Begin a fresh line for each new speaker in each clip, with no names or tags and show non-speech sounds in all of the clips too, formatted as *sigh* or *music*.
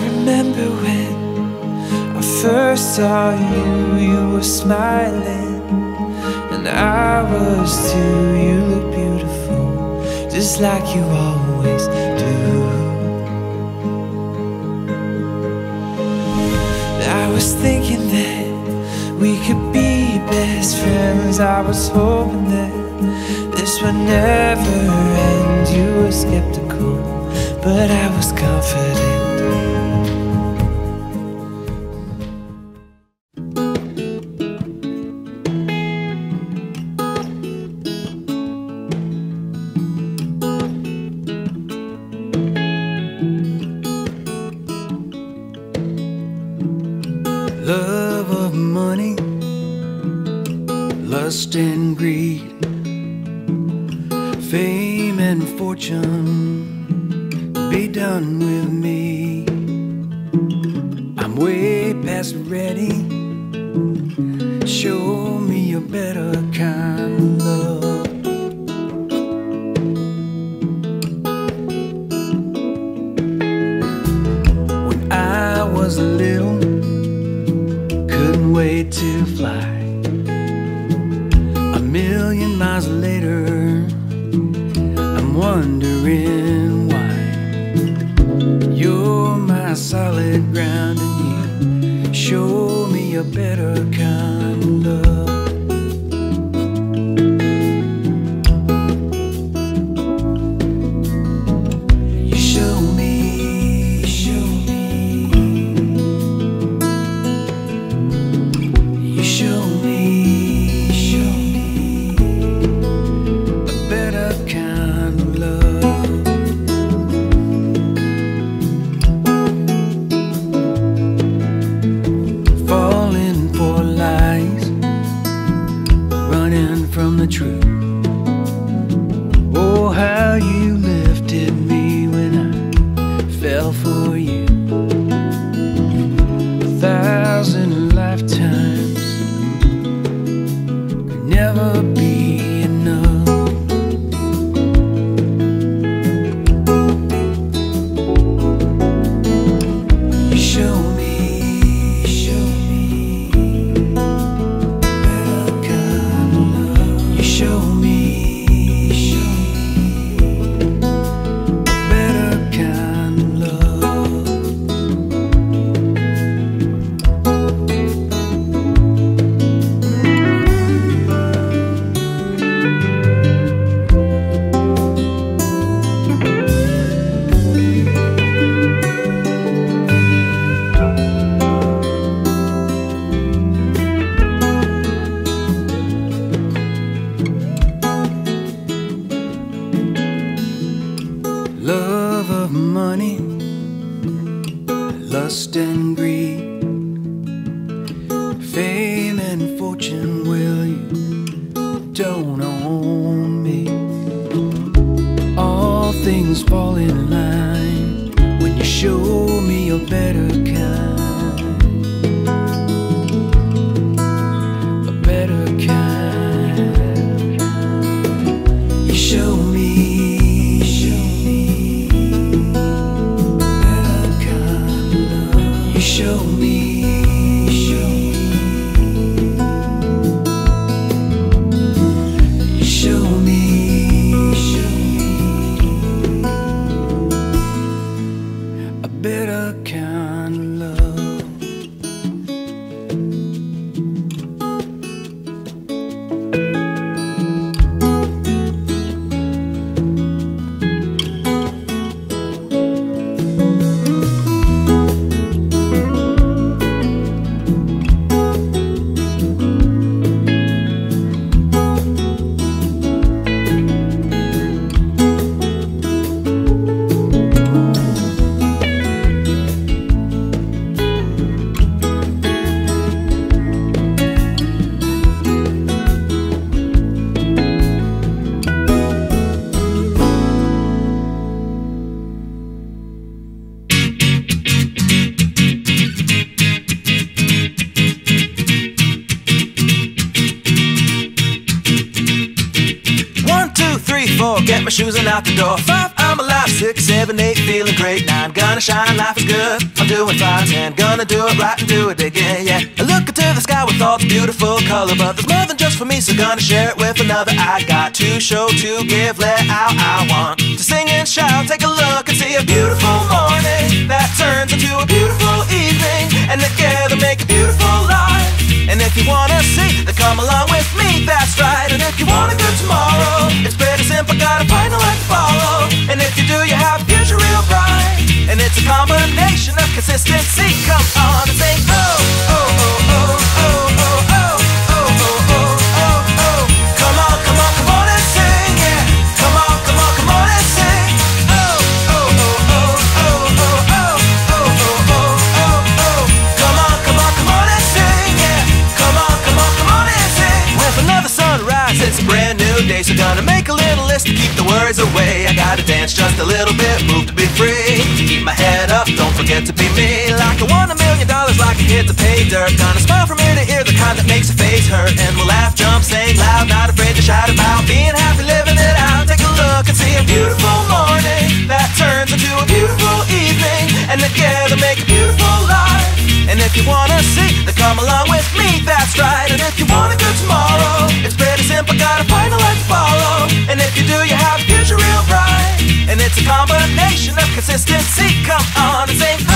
remember when I first saw you, you were smiling. And I was too, you look beautiful Just like you always do. I was thinking that we could best friends I was hoping that this would never end. You were skeptical, but I was confident.
to fly. A million miles later, I'm wondering why. You're my solid ground, and you show me a better kind.
Out the door. Five, I'm alive. Six, seven, eight, feeling great. Nine, gonna shine, life is good. I'm doing fine. Ten, gonna do it right and do it again, yeah. I look into the sky with all the beautiful color, but there's more than just for me, so gonna share it with another. I got to show, to give, let out. I want to sing and shout. Take a look and see a beautiful morning that turns into a beautiful evening, and together make. And if you wanna see, then come along with me, that's right. And if you want a good tomorrow, it's pretty simple, got a final light to follow. And if you do, you have a future real bright. And it's a combination of consistency. Come on and oh, oh, oh, oh, oh, worries away. I gotta dance just a little bit, move to be free. Keep my head up, don't forget to be me. Like I won a million dollars, like I hit the pay dirt. Gonna smile from ear to ear, the kind that makes a face hurt. And we'll laugh, jump, sing loud, not afraid to shout about being happy, living it out. Take a look and see a beautiful morning that turns into a beautiful evening, and together make a beautiful life. And if you wanna see, then come along with me, that's right. And if you want a good tomorrow, it's pretty simple, gotta a final life to follow. And if you do, you have it's a combination of consistency. Come on and sing,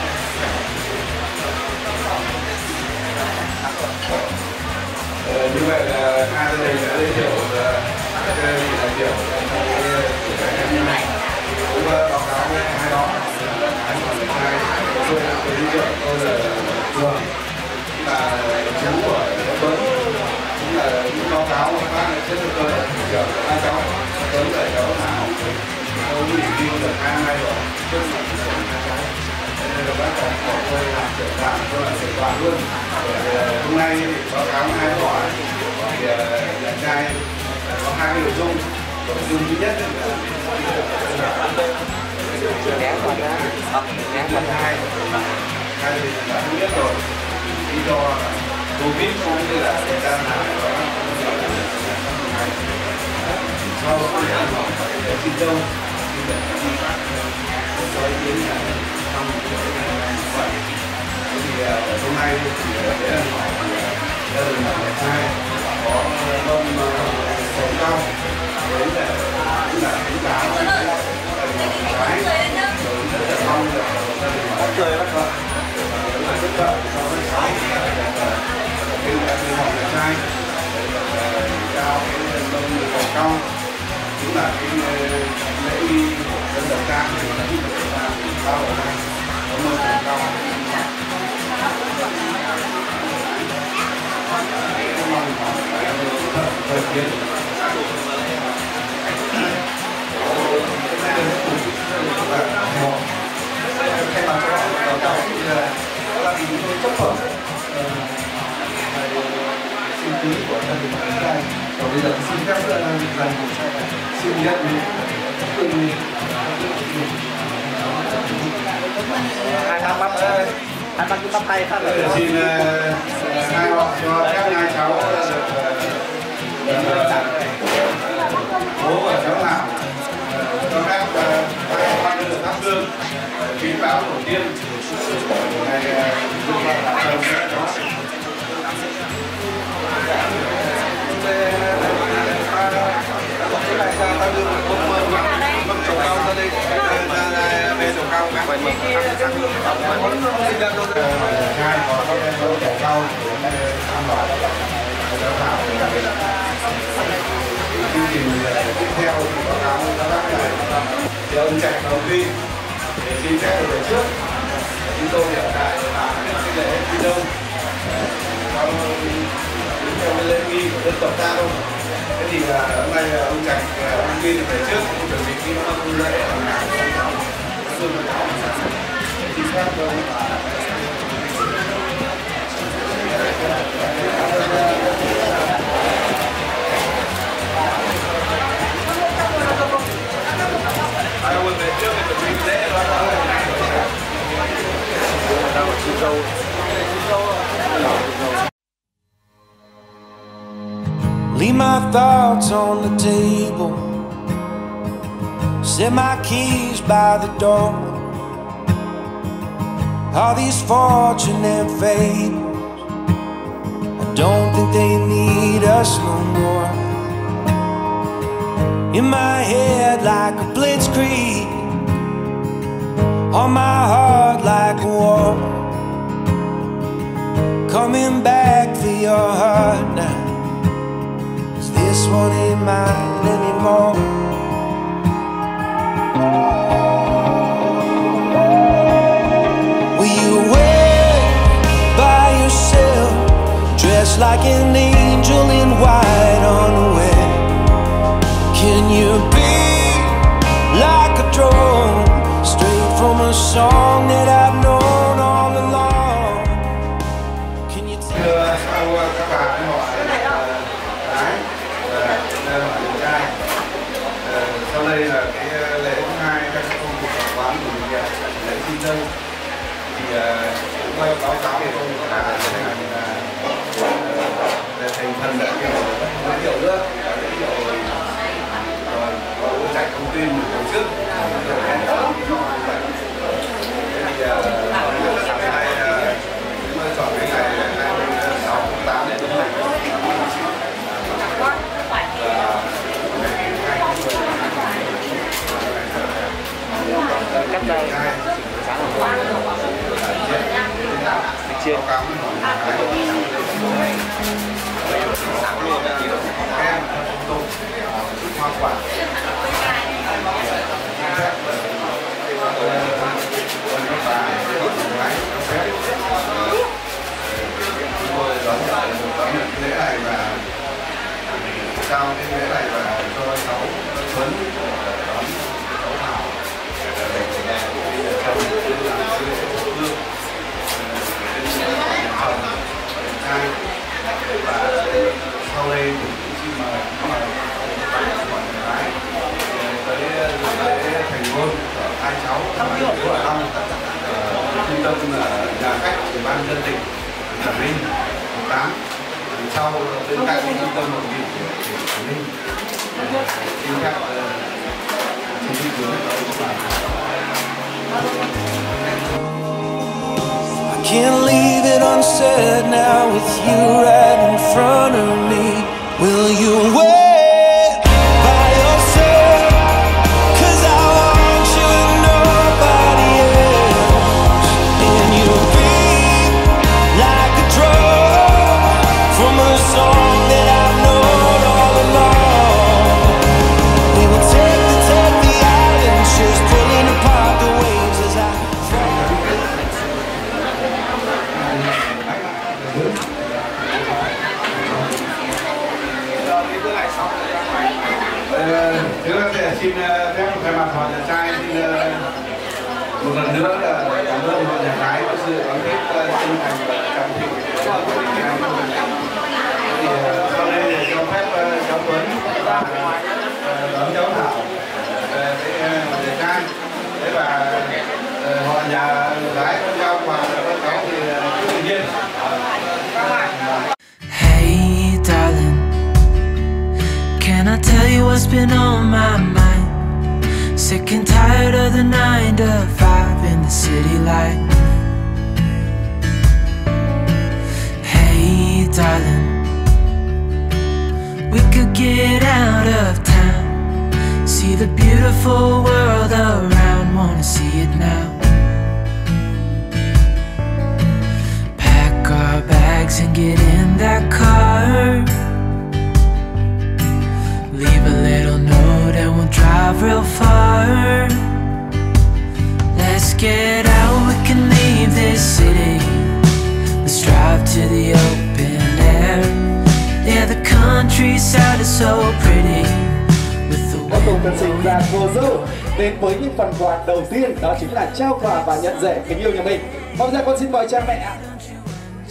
Ờ, như vậy là hai gia đình đã giới thiệu các đơn vị đại biểu trong cái buổi lễ ngày cũng ờ, báo cáo với hai đó. Anh còn hai tôi là cái giới thiệu tôi là trường là chú của tuấn. Cũng là những báo cáo của bác này sẽ được tôi hiểu hai cháu tuấn là cháu thảo tôi cũng review được hai ngày rồi. Trước là hai cháu đây là bác phòng của tôi làm trưởng đoàn tôi là trưởng đoàn luôn. Thì, ờ, hôm nay thì báo cáo hai hỏi thì ờ, nhà trai có hai cái nội dung. Nội dung thứ nhất là phần hai hai thì đã thống nhất rồi. Lý do covid cũng như là thời gian là sau khi ăn hỏi để xin đâu thì để đi có ý kiến là năm vậy thì hôm nay thì gia đình bạn đẹp trai có mâm sầu cao đến để cũng là chúng ta cái rất là là gia đình bắt chơi bắt vợ nếu mà tiếp cận sau tháng sáu khi đã đi học trai cao cái mâm sầu cao cũng là cái lễ nghi của trên đường cao thì là cao Cao ở đây Có mưa đường cao Thời kiến thay mặt cho thì là là vì chúng tôi chấp thuận xin ký của gia đình chúng ta bây giờ xin phép gia đình của chúng ta xin nhận quyền
hai thằng bắp hai bắp cái bắp tay phát
giờ xin ờ, hai họ cho phép hai cháu được ờ, bố và cháu nào cho ờ, hai con được thắp hương kính báo tổ tiên ngày ờ, đức phật đại đồng sẽ có hai có các em dấu tổ cao để tham bảo giáo thảo chương trình tiếp theo báo cáo các bác là thì ông chạy đầu tiên để xin phép về trước chúng tôi hiện tại là cái lễ đi đông theo cái lễ nghi của dân tộc ta đâu thế thì là hôm nay ờ, ông trạch ờ, ông ghi được về trước, ông chuẩn bị
Leave my thoughts on the table. Set my keys by the door. All these fortunate fables. I don't think they need us no more. In my head, like a blitzkrieg. On my heart, like a war. Coming back for your heart now. 'Cause this one ain't mine anymore. Like an angel in white on the way? Can you be like a drone, straight from a song that I've
thì báo cáo về công là thành phần là kiểu giới thiệu nữa giới thiệu rồi rồi có chạy thông tin tổ chức thì ờ, sáng nay ờ, chúng tôi chọn cái ngày 26 tháng 8 để đúng ngày
cách đây sáng hôm qua
trên. em tục hoa quả một lần nữa là cảm ơn họ nhà gái có sự đón tiếp chân thành và cảm thịnh của chị em của mình. Thì ờ, sau đây để cho phép ờ, cháu Tuấn ờ, đón cháu Thảo về với ờ, họ nhà trai. Thế và ờ, họ nhà gái con cháu và con cháu thì tự nhiên.
Hey, darling, can I tell you what's been on my mind? Sick and tired of the nine to five in the city light. Hey, darling, we could get out of town, see the beautiful world around, wanna see it now. Pack our bags and get in that car. Leave a little note drive real far. Let's get out, we can leave this city. Let's drive to the open air. Yeah, the countryside is so pretty. With the
Các cùng tân sinh cô dâu đến với những phần quà đầu tiên đó chính là trao quà và nhận rể kính yêu nhà mình. Hôm nay con xin mời cha mẹ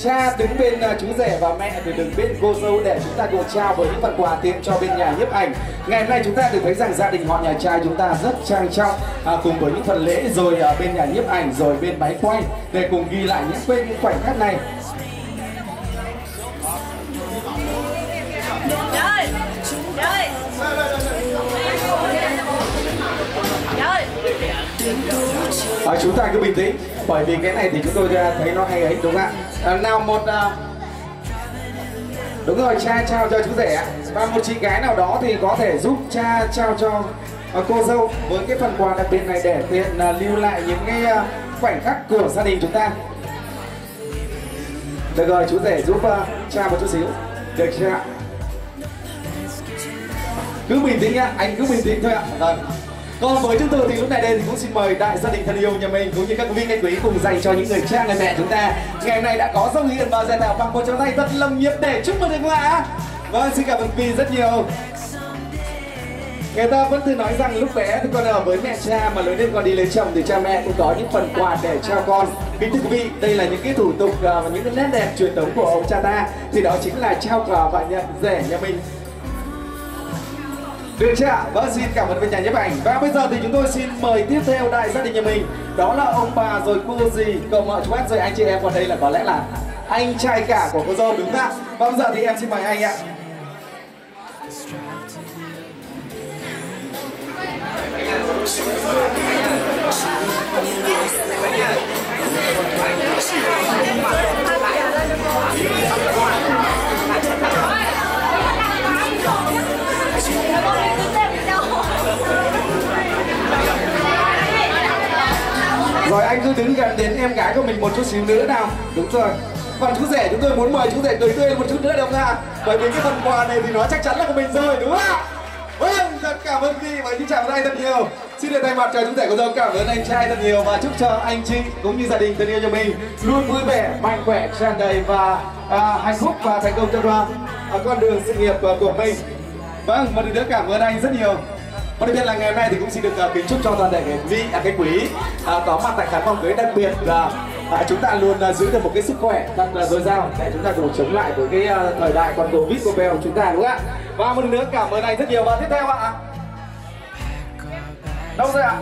cha đứng bên à, chú rể và mẹ thì đứng bên cô dâu để chúng ta cùng trao với những phần quà tiện cho bên nhà nhiếp ảnh. Ngày hôm nay chúng ta được thấy rằng gia đình họ nhà trai chúng ta rất trang trọng à, cùng với những phần lễ rồi à, bên nhà nhiếp ảnh rồi bên máy quay để cùng ghi lại những quên những khoảnh khắc này.
Chơi Chơi
À, chúng ta cứ bình tĩnh bởi vì cái này thì chúng tôi à, thấy nó hay ấy đúng không ạ? À, nào một à, đúng rồi cha trao cho chú rể ạ. Và một chị gái nào đó thì có thể giúp cha trao cho à, cô dâu với cái phần quà đặc biệt này để tiện à, lưu lại những cái à, khoảnh khắc của gia đình chúng ta. Được rồi chú rể giúp à, cha một chút xíu. Được chưa ạ? Cứ bình tĩnh ạ anh cứ bình tĩnh thôi ạ. Rồi còn với chúng tôi thì lúc này đây thì cũng xin mời đại gia đình thân yêu nhà mình cũng như các quý vị khách quý cùng dành cho những người cha người mẹ chúng ta ngày hôm nay đã có dâng hiền và giải tạo bằng một tràng tay thật lồng nhiệt để chúc mừng được không ạ vâng xin cảm ơn quý rất nhiều Người ta vẫn thường nói rằng lúc bé thì con ở với mẹ cha mà lớn lên còn đi lấy chồng thì cha mẹ cũng có những phần quà để trao con. Kính thưa quý vị, đây là những cái thủ tục à, và những cái nét đẹp truyền thống của ông cha ta thì đó chính là trao quà và nhận rẻ nhà mình. Được chưa ạ? Vâng, xin cảm ơn bên nhà nhiếp ảnh Và bây giờ thì chúng tôi xin mời tiếp theo đại gia đình nhà mình Đó là ông bà rồi cô dì, cậu mợ chú bác rồi anh chị em Còn đây là có lẽ là anh trai cả của cô dâu đúng không ạ? Và bây giờ thì em xin mời anh ạ Thank you. Vâng, cứ đứng gần đến em gái của mình một chút xíu nữa nào. Đúng rồi. Còn chú rể chúng tôi muốn mời chú rể tươi tươi một chút nữa được không ạ? Bởi vì cái phần quà này thì nó chắc chắn là của mình rồi đúng không ạ? Vâng, thật cảm ơn chị và xin chào anh thật nhiều. Xin được thay mặt cho chú rể của tôi cảm ơn anh trai thật nhiều Và chúc cho anh chị cũng như gia đình thân yêu cho mình Luôn vui vẻ, mạnh khỏe, tràn đầy và à, hạnh phúc và thành công trong à, con đường sự nghiệp à, của mình. Vâng, một lần nữa cảm ơn anh rất nhiều và đặc biệt là ngày hôm nay thì cũng xin được uh, kính chúc cho toàn thể quý vị, à, cái quý à, có mặt tại khán phòng cưới đặc biệt là à, chúng ta luôn à, giữ được một cái sức khỏe thật là dồi dào để chúng ta cùng chống lại với cái à, thời đại còn covid của bèo chúng ta đúng không ạ? Và một lần nữa cảm ơn anh rất nhiều và tiếp theo ạ. Đâu rồi ạ?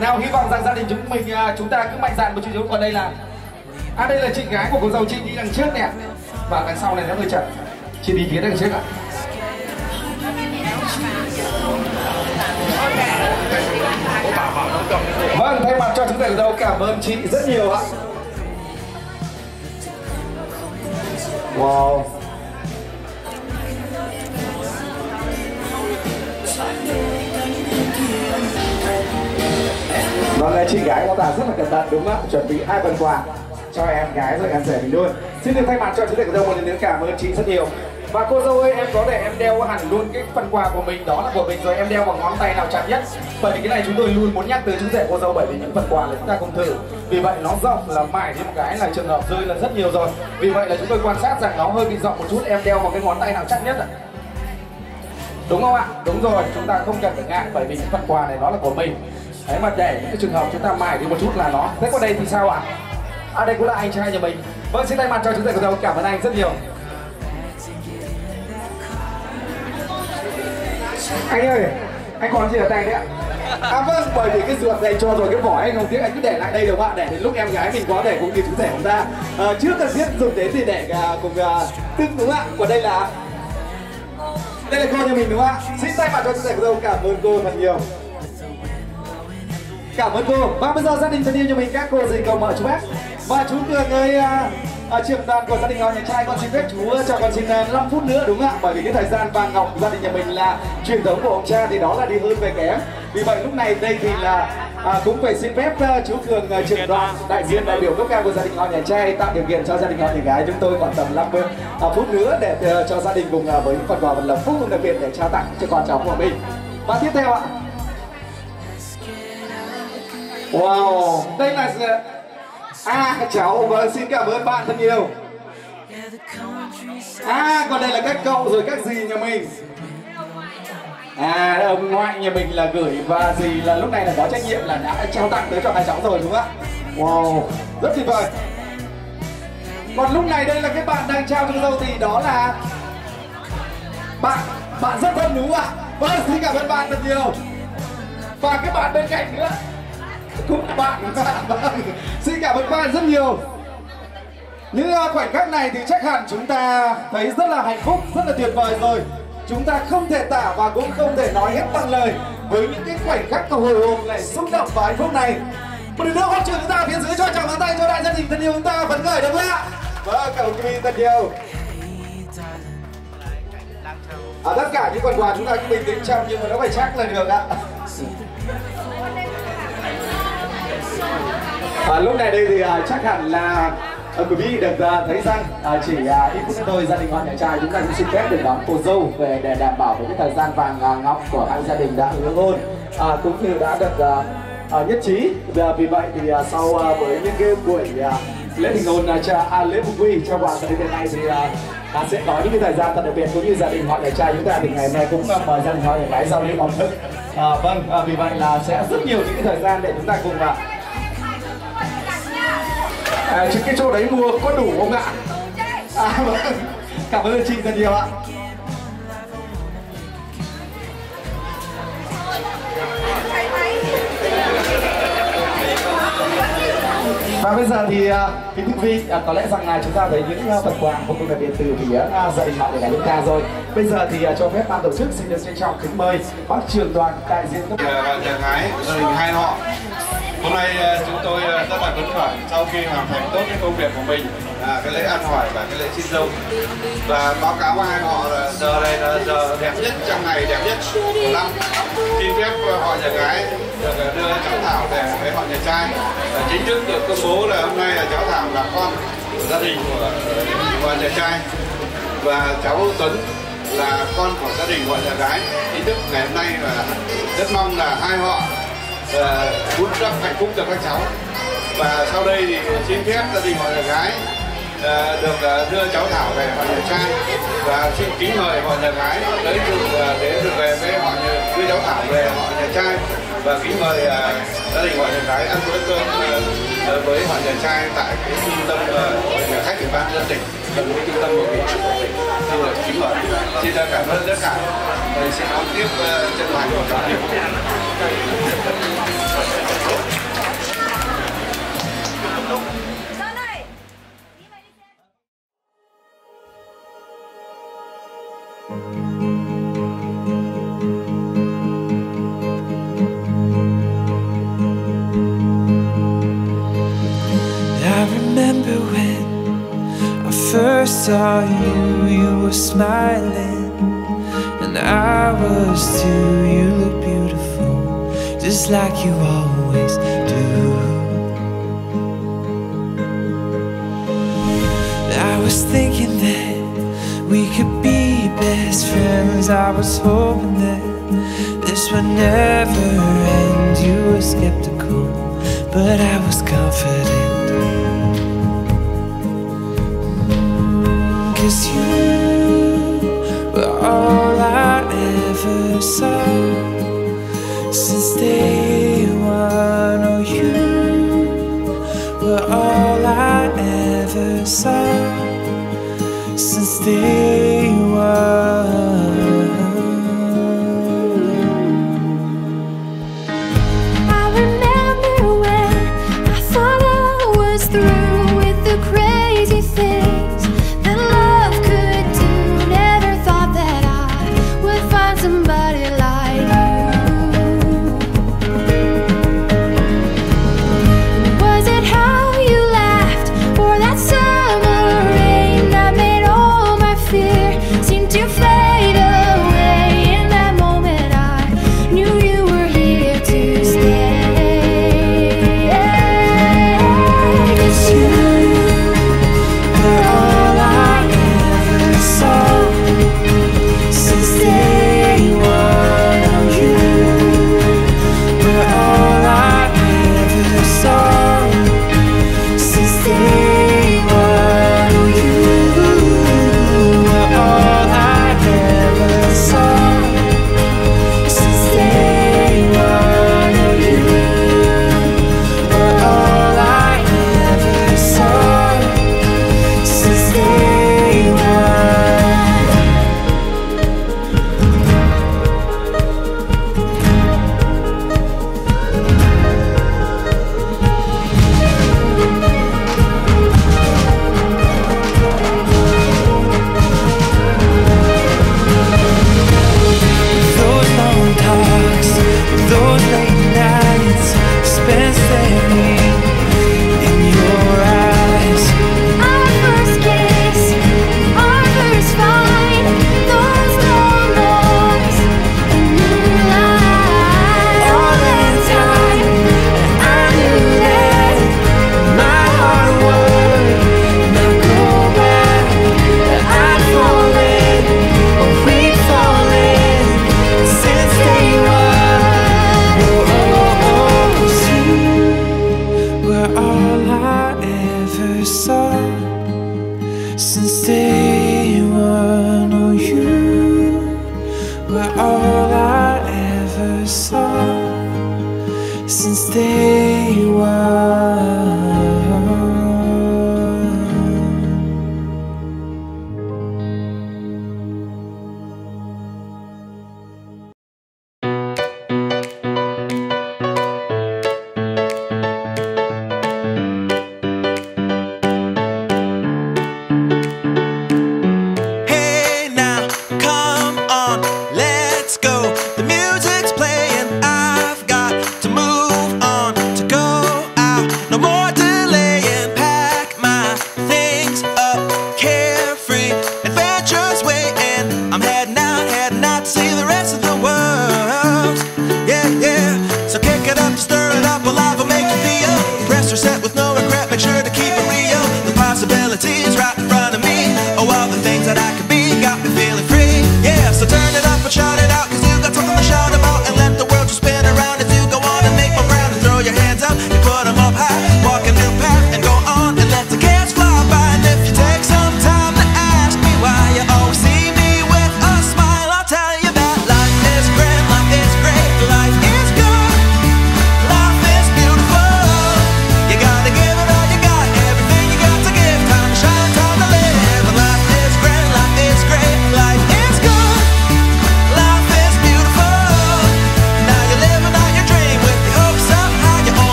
Nào hy vọng rằng gia đình chúng mình à, chúng ta cứ mạnh dạn một chút xíu còn đây là à đây là chị gái của cô dâu chị đi đằng trước nè và đằng sau này nó hơi chậm chị đi phía đằng trước ạ. Vâng, thay mặt cho chúng ta đâu cảm ơn chị rất nhiều ạ. Wow. Vâng, chị gái của ta rất là cẩn thận đúng không ạ? Chuẩn bị hai phần quà cho em gái rồi em rể mình luôn. Xin được thay mặt cho chú rể Đâu một lần nữa cảm ơn chị rất nhiều. Và cô dâu ơi, em có để em đeo hẳn luôn cái phần quà của mình đó là của mình rồi em đeo vào ngón tay nào chặt nhất. Bởi vì cái này chúng tôi luôn muốn nhắc tới chú rể cô dâu bởi vì những phần quà là chúng ta cùng thử. Vì vậy nó rộng là mải thêm một cái là trường hợp rơi là rất nhiều rồi. Vì vậy là chúng tôi quan sát rằng nó hơi bị rộng một chút em đeo vào cái ngón tay nào chắc nhất ạ. đúng không ạ đúng rồi chúng ta không cần phải ngại bởi vì những phần quà này nó là của mình đấy mà để những cái trường hợp chúng ta mài đi một chút là nó thế còn đây thì sao ạ à đây cũng là anh trai nhà mình vâng xin tay mặt cho chú rể cô dâu cảm ơn anh rất nhiều anh ơi anh còn gì ở tay đấy ạ À vâng, bởi vì cái ruột này cho rồi cái vỏ anh không tiếc anh cứ để lại đây được không ạ? Để đến lúc em gái mình có thể cũng như chú rể chúng ta ờ, à, trước cần thiết dùng đến thì để à, cùng à, tưng đúng không ạ? Còn đây là đây là cô nhà mình đúng không ạ? Xin tay mặt cho chú rể của tôi cảm ơn cô thật nhiều Cảm ơn cô Và bây giờ gia đình thân yêu nhà mình các cô dì cầu mở chú bác Và chú Cường ơi à, à, trường đoàn của gia đình họ nhà trai con xin phép chú cho con xin à, uh, 5 phút nữa đúng không ạ? Bởi vì cái thời gian vàng ngọc gia đình nhà mình là truyền thống của ông cha thì đó là đi hơn về kém. Vì vậy lúc này đây thì là à, cũng phải xin phép à, uh, chú cường à, uh, trưởng đoàn đại diện đại biểu cấp cao của gia đình họ nhà trai tạo điều kiện cho gia đình họ nhà gái chúng tôi khoảng tầm 50 uh, phút nữa để uh, cho gia đình cùng uh, với phần quà vật lộc phúc đặc biệt để trao tặng cho con cháu của mình. Và tiếp theo ạ. Wow, đây là À cháu, vâng xin cảm ơn bạn thân yêu À còn đây là các cậu rồi các dì nhà mình. À ông ngoại nhà mình là gửi và dì là lúc này là có trách nhiệm là đã trao tặng tới cho hai cháu rồi đúng không ạ? Wow, rất tuyệt vời. Còn lúc này đây là cái bạn đang trao cho dâu thì đó là Bạn, bạn rất thân đúng không ạ? Vâng, xin cảm ơn bạn thật nhiều. Và cái bạn bên cạnh nữa cũng bạn vâng. xin cảm ơn bạn rất nhiều. Những à, khoảnh khắc này thì chắc hẳn chúng ta thấy rất là hạnh phúc rất là tuyệt vời rồi. Chúng ta không thể tả và cũng không thể nói hết bằng lời với những cái khoảnh khắc hồi hộp này xúc động và hạnh phúc này. Một lần nữa hỗ chúng ta phía dưới cho chào bàn tay cho đại gia đình thân yêu chúng ta phấn khởi được không ạ? Vâng cảm ơn quý vị thật nhiều à, tất cả những phần quà chúng ta cứ bình tĩnh trong nhưng mà nó phải chắc là được ạ à, lúc này đây thì à, chắc hẳn là à, quý vị được à, thấy rằng à, chỉ à, ít phút nữa thôi gia đình họ nhà trai chúng ta cũng xin phép được đón cô dâu về để đảm bảo với cái thời gian vàng à, ngọc của hai gia đình đã hứa hôn. À, cũng như đã được à, à, nhất trí. Và vì vậy thì à, sau à, với những cái buổi à, lễ tình hôn à, cha à, lễ phục quy cho quà tại đêm nay thì à, à, sẽ có những cái thời gian thật đặc biệt cũng như gia đình họ nhà trai chúng ta thì ngày mai nay cũng uh, mời gia đình họ nhà gái giao lưu ẩm thực à, vâng à, vì vậy là sẽ rất nhiều những cái thời gian để chúng ta cùng à, à, chứ cái chỗ đấy mua có đủ không ạ? À, vâng. cảm ơn chị rất nhiều ạ. Và bây giờ thì à, kính thưa quý vị à, có lẽ rằng là chúng ta thấy những à, phần quà vô cùng đặc biệt từ phía dạy gia họ để chúng ta rồi. Bây giờ thì cho phép ban tổ chức xin được trân trọng kính mời bác trường đoàn đại diện cấp
nhà gái gia đình hai họ hôm nay ờ, chúng tôi ờ, rất là phấn khởi sau khi hoàn thành tốt cái công việc của mình à, cái lễ ăn hỏi và cái lễ xin dâu và báo cáo với hai họ là giờ này là giờ đẹp nhất trong ngày đẹp nhất của năm. Xin phép họ nhà gái được ờ, đưa cháu Thảo về với họ nhà trai. Và chính thức được công bố là hôm nay là cháu Thảo là con của gia đình của họ nhà trai. Và cháu Tuấn là con của gia đình họ nhà gái. Chính thức ngày hôm nay và rất mong là hai họ muốn uh, hạnh phúc cho các cháu. Và sau đây thì xin phép gia đình họ nhà gái à, được à, đưa cháu Thảo về họ nhà trai và xin kính mời họ nhà gái tới được để được về với họ nhà, đưa cháu Thảo về họ nhà trai và kính mời uh, gia đình họ nhà gái ăn bữa cơm với họ nhà trai tại cái trung tâm nhà khách ủy ban dân tỉnh gần với trung tâm hội nghị của tỉnh. Xin được kính mời. Xin cảm ơn tất cả. Và xin đón tiếp chân thành. của các điểm
first saw you, you were smiling. And I was too, you look beautiful Just like you always do thinking that we could be best friends. I was hoping that this would never end. You were skeptical, but I was confident
day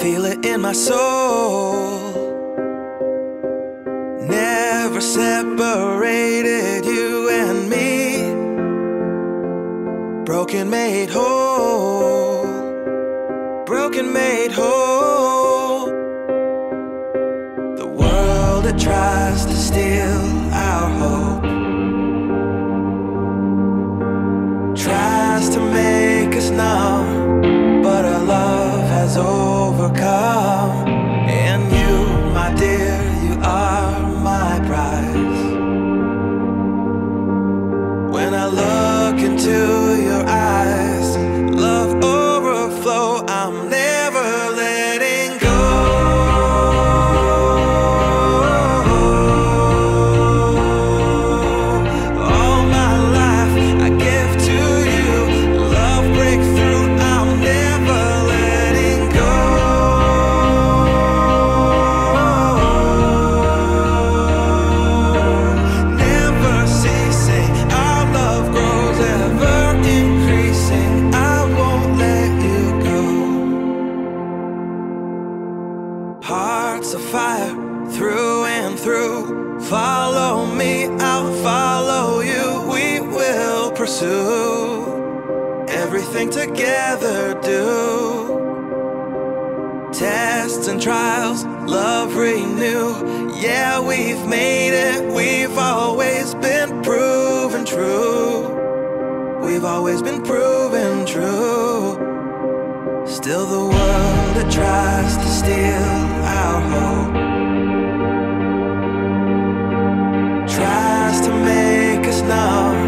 Feel it in my
soul. Never separated you and me. Broken made whole. Broken made whole. The world that tries to steal love renew. Yeah, we've made it, we've always been proven true. We've always been proven true. Still, the world that tries to steal our hope tries to make us numb.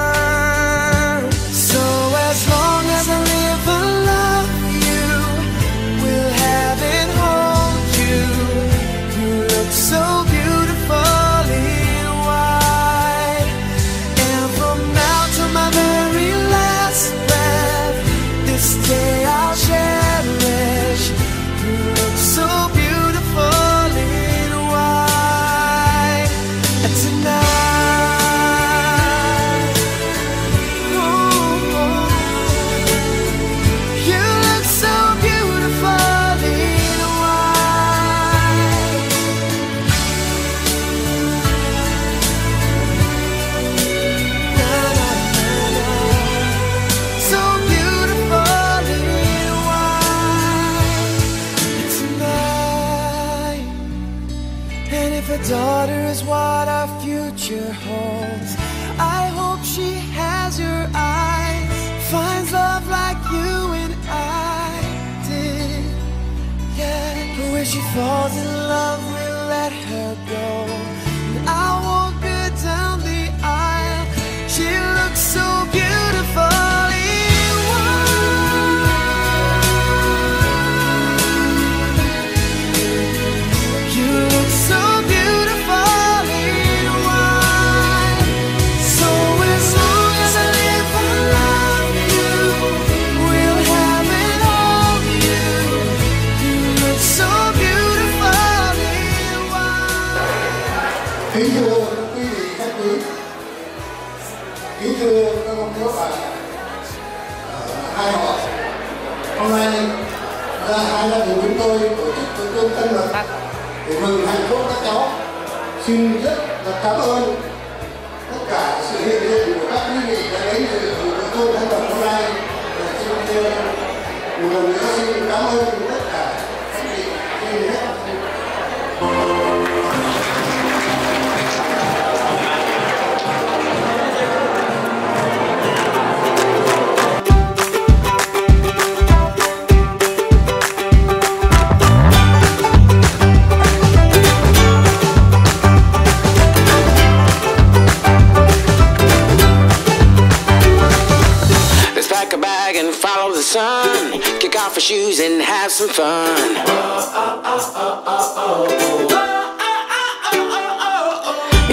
her
shoes and have some fun.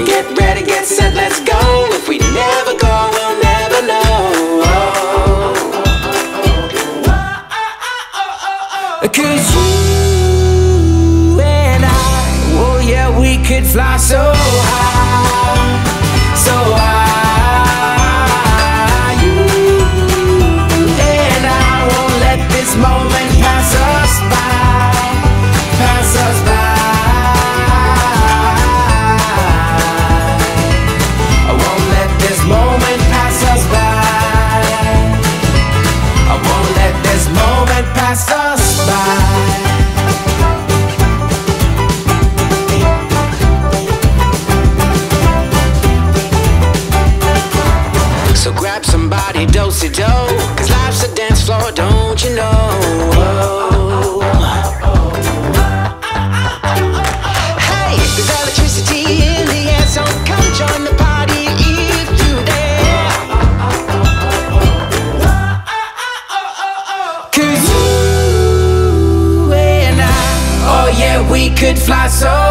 Get ready, get set, let's go. If we never go, we'll never know.
Cause you and I, oh yeah, we could fly so high.
fancy dough. Cause life's a dance floor, don't you know? Hey, there's electricity in the air, so come join the party if you dare.
Cause you and I, oh yeah, we could fly so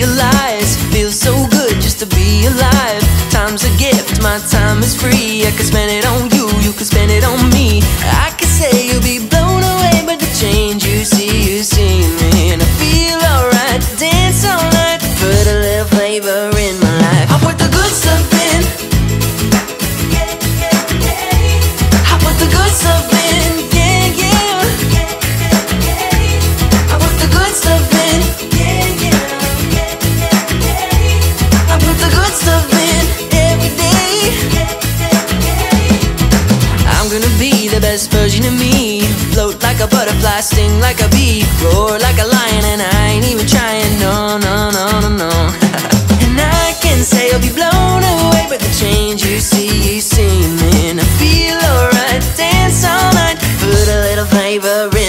realize feels so good just to be alive. Time's a gift, my time is free. I like a butterfly, sting like a bee, roar like a lion, and I ain't even trying. No, no, no, no, no. *laughs* and I can say you'll be blown away by the change you see, you see me, I feel alright. Dance all night, put a little flavor. in.